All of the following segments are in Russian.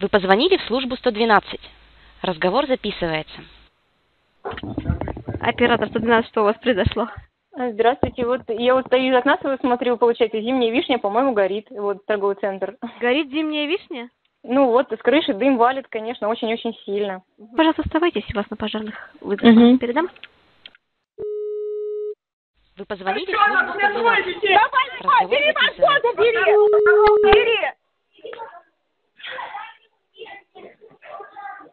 Вы позвонили в службу 112. Разговор записывается. Оператор 112, что у вас произошло? А, Здравствуйте, вот я вот стою из окна своего смотрю, получается, зимняя вишня, по-моему, горит, вот торговый центр. Горит зимняя вишня? Ну вот, с крыши дым валит, конечно, очень-очень сильно. Пожалуйста, оставайтесь, у вас на пожарных вызов. Мгм. Передам? Вы позвонили в службу 112. Разговор записывается. Бери! Кинотеатр,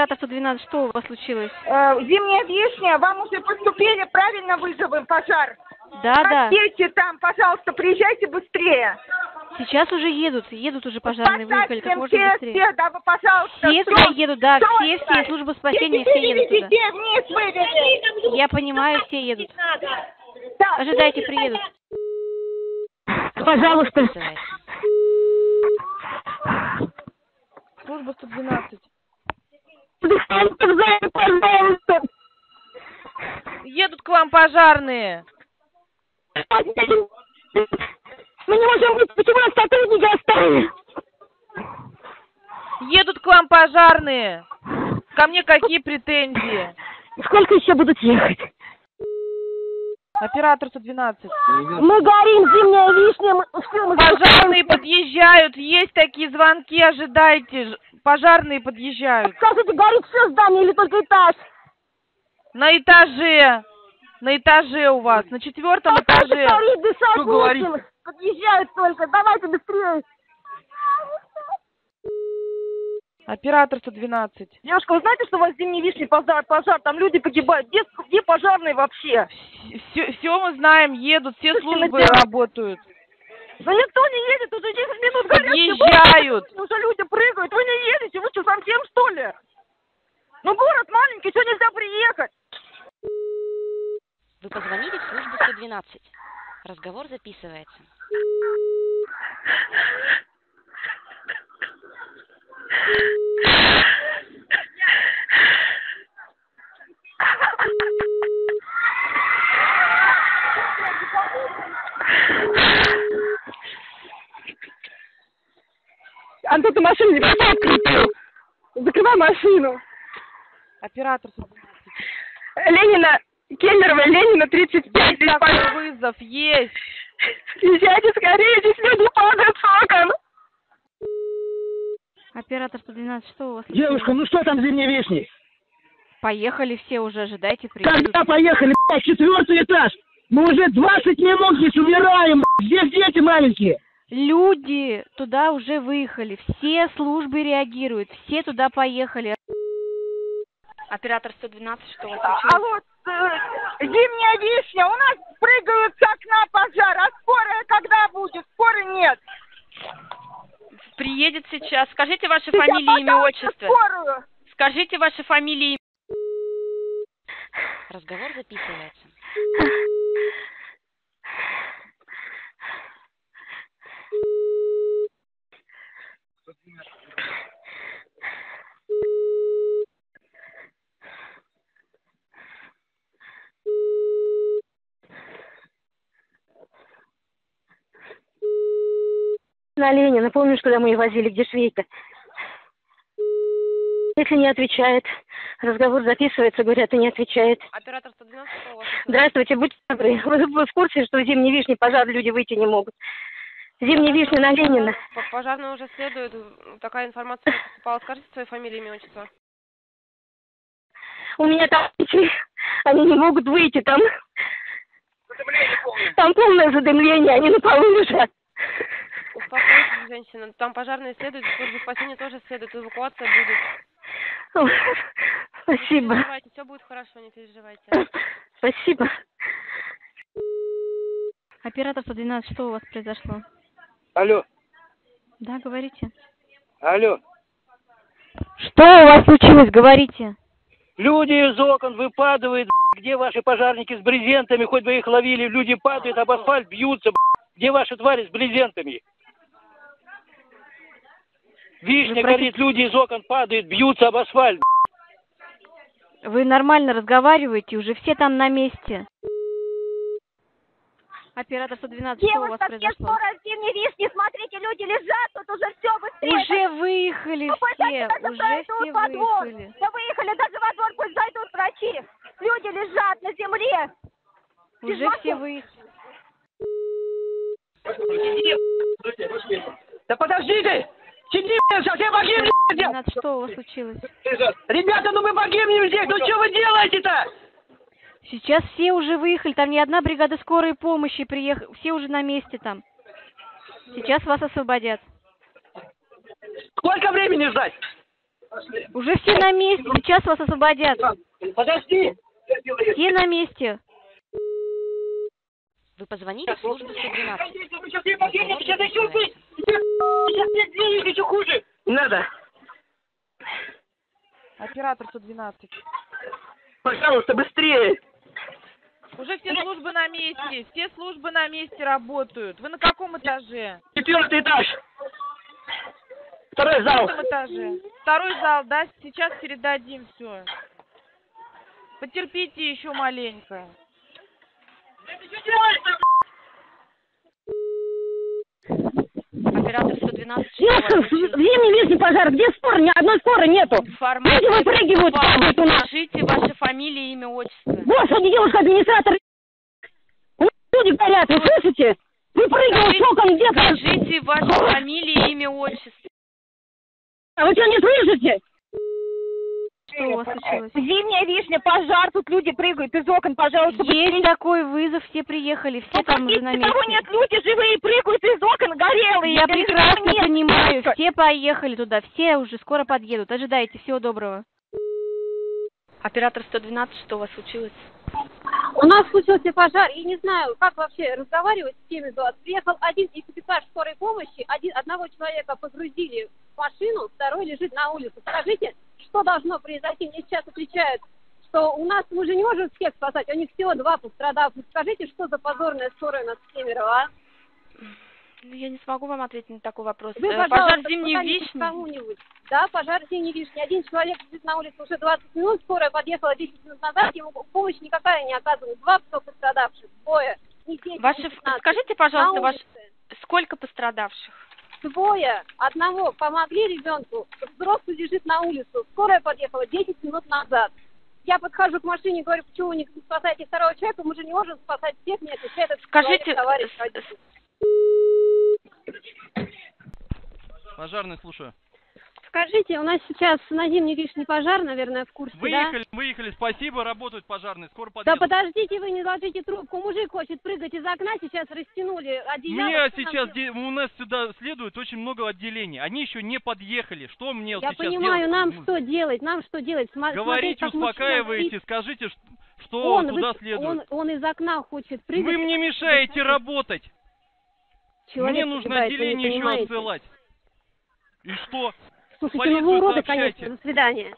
Оператор 112, что у вас случилось? Э, зимняя вишня, вам уже поступили правильно вызовы пожар? Да, да. Дети там, пожалуйста, приезжайте быстрее. Сейчас уже едут, едут уже пожарные, выехали как Поставьте можно все, быстрее. все, да, вы, пожалуйста. Все туда едут, да, все, все, служба спасения, все едут туда. детей вниз вывели. Я понимаю, все едут. Да. Ожидайте, приедут. Пожалуйста. Служба 112. Пожалуйста. Едут к вам пожарные. Мы не можем быть, почему нас сотрудники оставили? Едут к вам пожарные. Ко мне какие претензии? Сколько еще будут ехать? Оператор 112. Мы горим, зимняя вишня, мы Пожарные подъезжают, есть такие звонки, ожидайте. Пожарные подъезжают. Скажите, горит все здание или только этаж? На этаже. На этаже у вас, на четвертом этаже. Горит, дышать Что говорит? Подъезжают только, давайте быстрее. Оператор 112. Девушка, вы знаете, что у вас зимней вишни пожар, пожар, там люди погибают. Где, где пожарные вообще? Все, все мы знаем, едут, все Слушайте, службы на работают. Да никто не едет, уже 10 минут горят. Подъезжают. Уже люди прыгают, вы не едете, вы что, совсем что ли? Ну город маленький, что нельзя приехать? Вы позвонили в службу 112. Разговор записывается. Антон, ты машину не открытую. Закрывай машину. Оператор 112. Ленина, Кемерово, Ленина, 35. Есть такой вызов, есть. Езжайте скорее, здесь люди падают с окон. Оператор 112, что у вас? Девушка, ну что там зимней вишни? Поехали все уже, ожидайте, приедут. Когда поехали, блядь, четвертый этаж? Мы уже 20 минут здесь умираем, блядь. здесь дети маленькие. Люди туда уже выехали, все службы реагируют, все туда поехали. Оператор 112, что у вас А вот э, зимняя вишня, у нас прыгают с окна пожар, а скорая когда будет? Скорой нет. Приедет сейчас. Скажите ваши Сейчас, фамилии, имя, отчество. Скорую. Скажите ваши фамилии. Разговор записывается. На Ленина, помнишь, когда мы ее возили, где швейка? Если не отвечает, разговор записывается, говорят, и не отвечает. Оператор 112, что у вас? Здравствуйте, будьте добры. Вы, вы в курсе, что в зимней вишне пожар люди выйти не могут? Зимняя вишня на Ленина. Пожарный уже следует. Такая информация поступала. Скажите свою фамилию, имя, отчество. У меня там они не могут выйти, там... Там полное задымление, они на полу лежат. Успокойтесь, женщина. Там пожарные следуют, служба спасения тоже следует, эвакуация будет. Ой, Не Спасибо. переживайте, все будет хорошо, не переживайте. Спасибо. Оператор 112, что у вас произошло? Алло, Да, говорите. алло. Что у вас случилось, говорите. Люди из окон выпадают, где ваши пожарники с брезентами, хоть бы их ловили, люди падают, об асфальт бьются, где ваши твари с брезентами? Вишня горит, люди из окон падают, бьются об асфальт. Вы нормально разговариваете, уже все там на месте. Оператор 112, что у вас Девушка, все произошло? скоро в зимней вишне, смотрите, люди лежат, тут уже все быстрее. Уже выехали Ну, все, уже все во двор. выехали. Да выехали даже во двор, пусть зайдут врачи. Люди лежат на земле. Уже все выехали. Да подождите! Сиди, совсем погибли! 112, что у вас случилось? Ребята, ну мы погибнем здесь, ну что вы делаете-то? Сейчас все уже выехали, там ни одна бригада скорой помощи приехала, все уже на месте там. Сейчас вас освободят. Сколько времени ждать? Уже все на месте, сейчас вас освободят. Подожди! Все на месте. Вы позвоните в службу 112. Сейчас я погибну, сейчас еще ты! Сейчас мне сделают еще хуже! Надо! Оператор 112. Пожалуйста, быстрее! Уже все службы на месте, все службы на месте работают. Вы на каком этаже? Четвертый этаж! Второй зал! этом этаже. Второй зал, да, сейчас передадим все. Потерпите еще маленько. Оператор 112, что у вас Эх, случилось? Зимний вишний пожар, где скорой? Ни одной скорой нету. Люди выпрыгивают, падают у нас. Скажите ваше фамилия, имя, отчество. Господи, девушка, администратор. У нас люди горят, вы слышите? Выпрыгивают с окон где-то. Скажите ваше фамилия, имя, отчество. А Вы что, не слышите? Что у вас случилось? Зимняя вишня, пожар, тут люди прыгают из окон, пожалуйста. Есть такой вызов, все приехали, все там уже на Никого месте. нет, люди живые прыгают из окон, горелые. Я Никого прекрасно нет. понимаю, все поехали туда, все уже скоро подъедут. Ожидайте, всего доброго. Оператор 112, что у вас случилось? У нас случился пожар, и не знаю, как вообще разговаривать с теми два. Приехал один экипаж скорой помощи, один, одного человека погрузили в машину, второй лежит на улице. Скажите, что должно произойти? Мне сейчас отвечают, что у нас мы же не можем всех спасать, у них всего два пострадавших. Скажите, что за позорная скорая нас Кемерово, а? Ну, я не смогу вам ответить на такой вопрос. Вы, Э, пожалуйста, Пожар зимней вишни. кому-нибудь. Да, пожар зимней вишни. Один человек сидит на улице уже 20 минут, скорая подъехала 10 минут назад, ему помощь никакая не оказывает. Два пострадавших, двое. Не дети, Ваши, не ф- 15. скажите, пожалуйста, ваш, сколько пострадавших? Двое. Одного помогли ребенку, взрослый лежит на улицу. Скорая подъехала 10 минут назад. Я подхожу к машине, говорю, почему вы не спасаете второго человека, мы же не можем спасать всех, мне отвечает этот Скажите, человек, товарищ водитель. Пожарный, слушаю. Скажите, у нас сейчас на зимней вишне пожар, наверное, в курсе, да? Выехали, выехали, спасибо, работают пожарные, скоро Да подъедут. подождите, вы не ложите трубку. Мужик хочет прыгать из окна, сейчас растянули одеяло. Мне Что сейчас, де- у нас сюда следует очень много отделений. Они еще не подъехали. Что мне Я сейчас понимаю, делать? нам что делать? Нам что делать? Сма- Говорите, смотреть, успокаиваете, скажите, ш- что Он, туда вы- следует. он, он из окна хочет прыгать. Вы мне мешаете работать. Человек мне нужно отделение еще отсылать. И что? Слушайте, ну вы уроды, конечно. До свидания.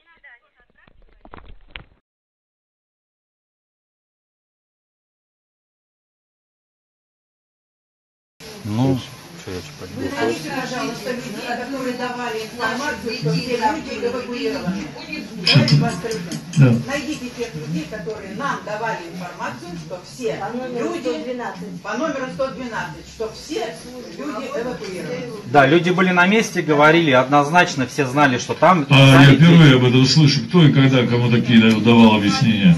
Ну, что я? Найдите, пожалуйста, людей, которые давали информацию, что все люди эвакуированы. Давайте вас. Найдите тех людей, которые нам давали информацию, что все люди по номеру 112, что все люди эвакуированы. Да, люди были на месте, говорили, однозначно все знали, что там... А я впервые об этом слышу. Кто и когда кому такие давал объяснения?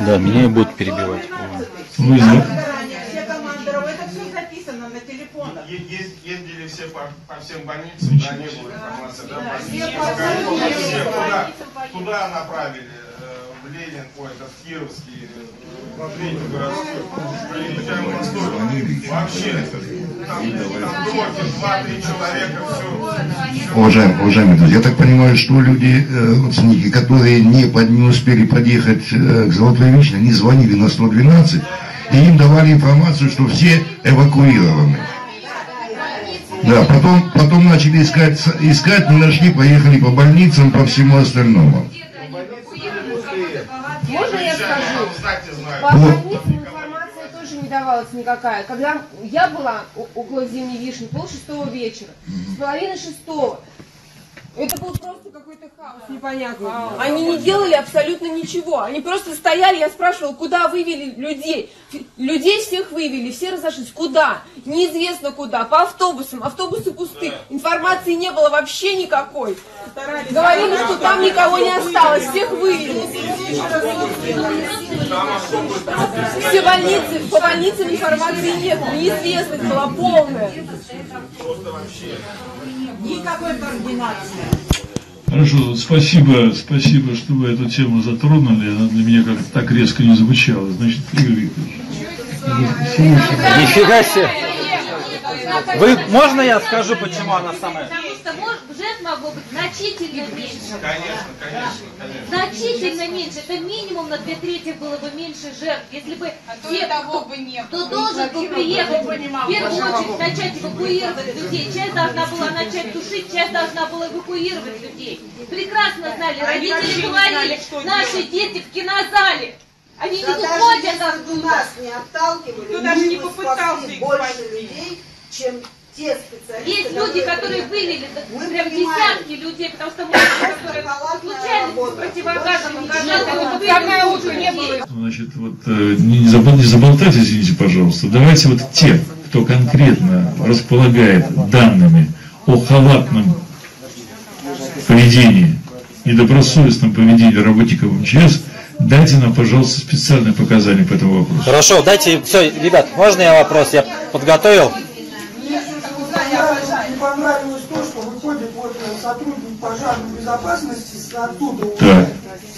Да, меня и будут перебивать. Вы Там зна- заранее все командировали, это все записано на телефонах. Ездили все по, по всем больницам, да, не было информации, да, больницы, куда направили, э, Ленин, ой, этот Кировский, э, третий городской, приезжаем в Восток, вообще, там, там доки, два-три человека, все. Уважаемые, уважаемые друзья, я так понимаю, что люди, э, родственники, которые не, под, не успели подъехать э, к Золотой Вишне, они звонили на 112, и им давали информацию, что все эвакуированы. Да, потом, потом начали искать, искать, не нашли, поехали по больницам, по всему остальному. Можно я скажу? По больницам информация тоже не давалась никакая. Когда я была около Зимней Вишни, пол шестого вечера, с половины шестого, это был просто какой-то хаос непонятный. Они не делали абсолютно ничего. Они просто стояли, я спрашивала, куда вывели людей. Людей всех вывели, все разошлись. Куда? Неизвестно куда. По автобусам. Автобусы пусты. Информации не было вообще никакой. Говорили, что там никого не осталось. Всех вывели. Все больницы, по больницам информации нет. Неизвестность была полная. Никакой координации. Хорошо, спасибо, спасибо, что вы эту тему затронули. Она для меня как-то так резко не звучала. Значит, Игорь Викторович. Нифига себе. Вы, можно я скажу, почему она самая... Потому что может, жертв могло быть значительно меньше. Конечно, конечно, конечно. Значительно меньше. Это минимум на две трети было бы меньше жертв. Если бы все, кто, кто должен был приехать, в первую очередь начать эвакуировать людей. Часть должна была начать тушить, часть должна была эвакуировать людей. Прекрасно знали, родители не говорили, знали, что наши делать. дети в кинозале. Они не выходят бы оттуда. нас не отталкивали, Кто мы даже не бы попытался спасли их больше людей, чем те специалисты, Есть люди, которые вывели Мы прям понимаем. десятки людей, потому что мы случайно с противогазом угождали. не было. Значит, вот э, не, не забыл- не заболтать, извините, пожалуйста. Давайте вот те, кто конкретно располагает данными о халатном поведении, недобросовестном поведении работников МЧС, дайте нам, пожалуйста, специальные показания по этому вопросу. Хорошо, дайте, все, ребят, можно я вопрос? Я подготовил. Не понравилось то, что выходит вот э, сотрудник пожарной безопасности с- оттуда, Так.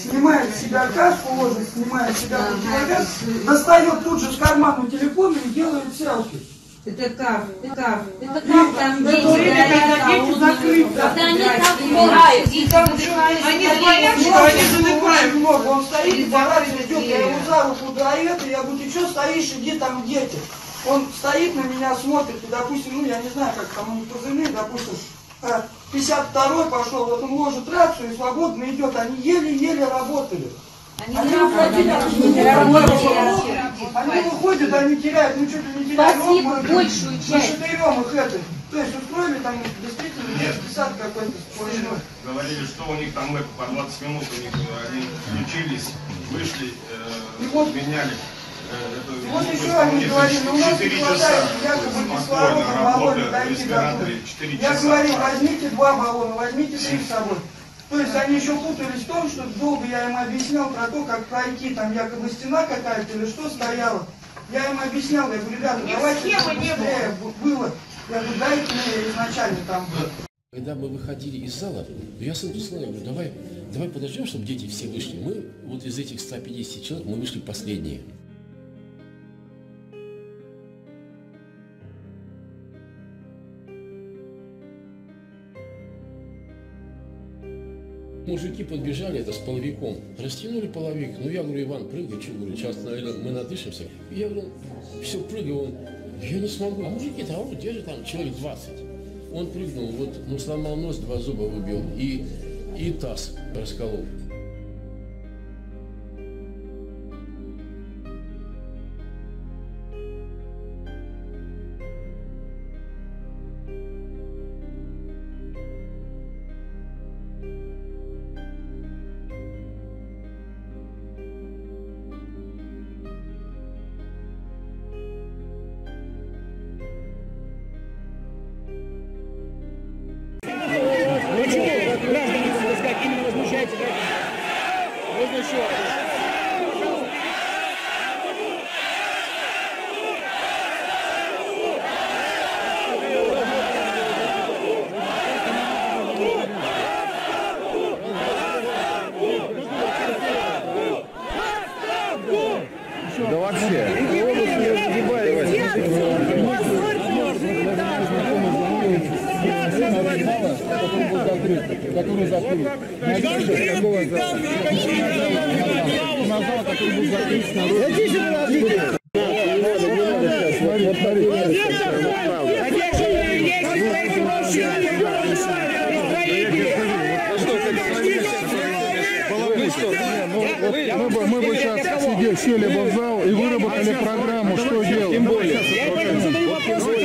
снимает с себя каску, ложит, снимает с себя противогаз, достает тут же с кармана телефон и делает селфи. Это как? Это как? Это как там дети горят, закрыты. Когда они там умирают, И и там же они звонят, что они задыхаются. много. Он стоит, и барабин идет, я его за руку даю, это, я говорю, ты что стоишь, иди там дети. Он стоит на меня, смотрит, и, допустим, ну, я не знаю, как там у них позывные, допустим, э, 52-й пошел, вот он ложит рацию и свободно идет, они еле-еле работали. Они, выходили, они не работали. Они выходят, они теряют, ну что-то не теряют. Спасибо, мы- большую мы часть. шатырем их это. То есть устроили там действительно Нет. десят какой-то сплошной. Говорили, что у них там это, по 20 минут у них э, они включились, вышли, э, меняли. э, эту Вот еще они говорили, ну у нас не хватает якобы кислорода, баллоны дайте домой. 4 Я говорил, возьмите два баллона, возьмите три с собой. То есть они еще путались в том, что долго я им объяснял про то, как пройти, там якобы стена какая-то или что стояла. Я им объяснял, я говорю, ребята, давайте быстрее было. Я говорю, дайте мне изначально там. Когда мы выходили из зала, я смотрю, смотрю, говорю, давай, давай подождем, чтобы дети все вышли. Мы вот из этих 150 человек, мы вышли последние. Мужики подбежали, это с половиком, растянули половик. Ну, я говорю, Иван, прыгай, что, говорю, сейчас, наверное, мы надышимся. Я говорю, все, прыгай, он, я не смогу. А мужики-то, а вот, держи там человек 20. Он прыгнул, вот, ну, сломал нос, два зуба выбил и, и таз расколол. Мы мы бы сейчас сидели, сели бы в зал и выработали программу, что делать. Тем более.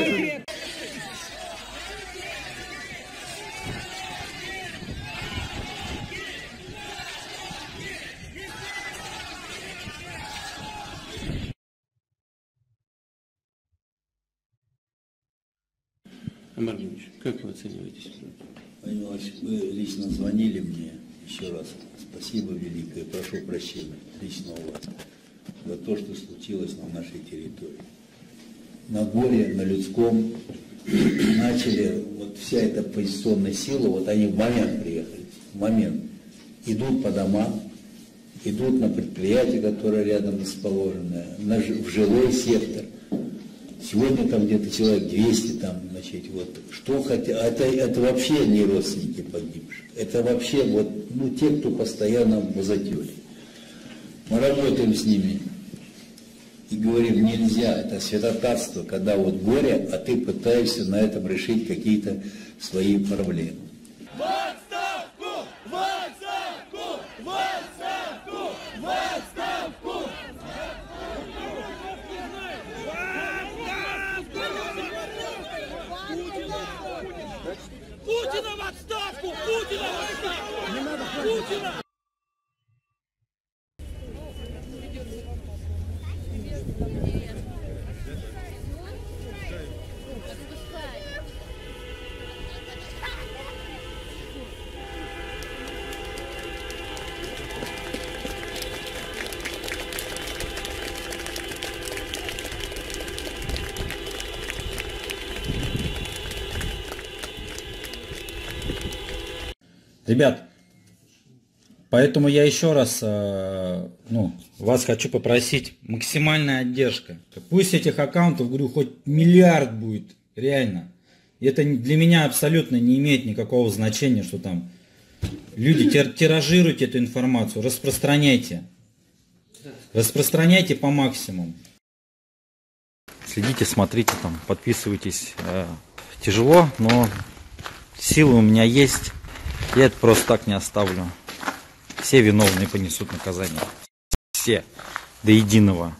Амар Ильич, как вы оцениваете ситуацию? Вы лично звонили мне, еще раз спасибо великое, прошу прощения лично у вас за то, что случилось на нашей территории. На горе, на людском начали, вот вся эта оппозиционная сила, вот они в момент приехали, в момент, идут по домам, идут на предприятия, которые рядом расположены, на, в жилой сектор. Сегодня там где-то человек 200 там, значит, вот, что хотя, это, это вообще не родственники погибших, это вообще вот, ну, те, кто постоянно в азотере. Мы работаем с ними и говорим, нельзя, это святотатство, когда вот горе, а ты пытаешься на этом решить какие-то свои проблемы. Ребят, поэтому я еще раз э, ну, вас хочу попросить, максимальная отдержка. Пусть этих аккаунтов, говорю, хоть миллиард будет, реально. Это для меня абсолютно не имеет никакого значения, что там люди тир- тиражируйте эту информацию, распространяйте. Распространяйте по максимуму. Следите, смотрите там, подписывайтесь. Э, Тяжело, но силы у меня есть. Я это просто так не оставлю. Все виновные понесут наказание. Все. До единого.